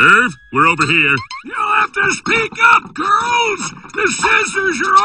Irv, we're over here. You'll have to speak up, girls. The scissors are.